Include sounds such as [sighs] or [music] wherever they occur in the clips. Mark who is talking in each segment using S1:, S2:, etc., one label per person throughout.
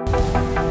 S1: Yeah.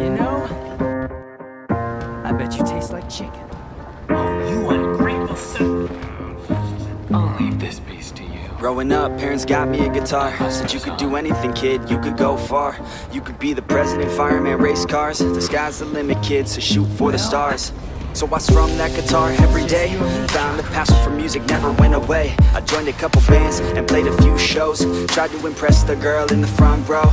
S2: You
S3: know, I bet you taste like chicken.
S2: Oh, you ungrateful son.
S3: I'll leave this piece to you.
S1: Growing up, parents got me a guitar. Said you could do anything, kid, you could go far. You could be the president, fireman, race cars. The sky's the limit, kid, so shoot for the stars. So I strummed that guitar every day. Found the passion for music never went away. I joined a couple bands and played a few shows. Tried to impress the girl in the front row.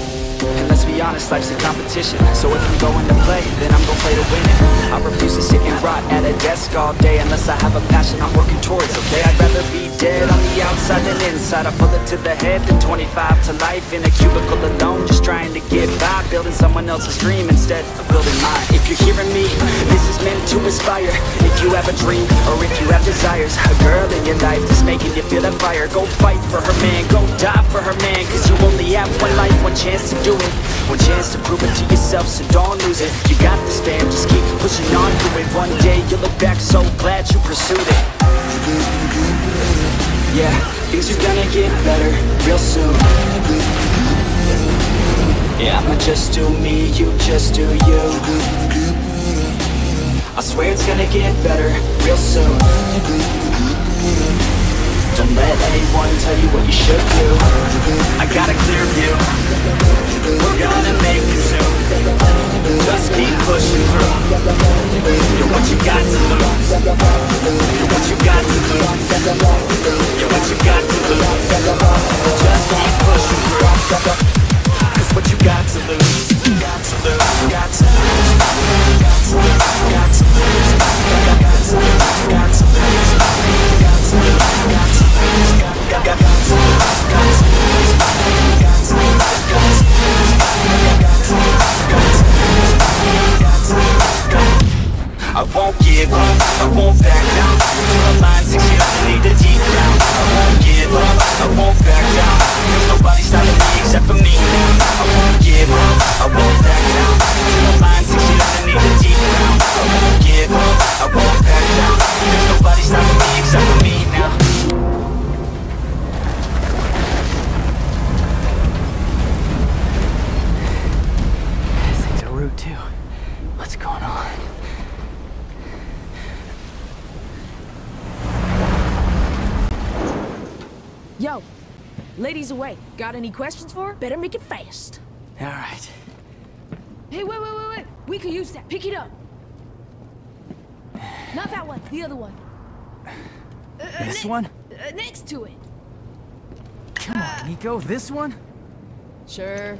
S1: Honest, life's a competition. So if I'm going to play, then I'm gonna play to win it. I refuse to sit and rot at a desk all day Unless I have a passion I'm working towards, okay? I'd rather be dead on the outside than inside. A bullet to the head than 25 to life In a cubicle alone, just trying to get by Building someone else's dream instead of building mine. If you're hearing me, this is meant to inspire you have a dream, or if you have desires A girl in your life that's making you feel that fire. Go fight for her man, go die for her man Cause you only have one life, one chance to do it. One chance to prove it to yourself, so don't lose it. You got this fam, just keep pushing on through it. One day you'll look back so glad you pursued it. Yeah, things are gonna get better real soon. Yeah, I'ma just do me, you just do you I swear it's gonna get better real soon. Don't let anyone tell you what you should do. I got a clear view. We're gonna
S4: Ladies away. Got any questions for her? Better make it fast.
S3: All right.
S4: Hey, wait, wait, wait, wait. We could use that. Pick it up. Not that one. The other one. [sighs] Uh,
S3: This
S4: ne-
S3: one?
S4: Uh, next to it.
S3: Come on, Nico. This one?
S4: Sure.